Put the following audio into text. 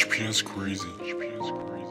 HPS crazy. HPS crazy.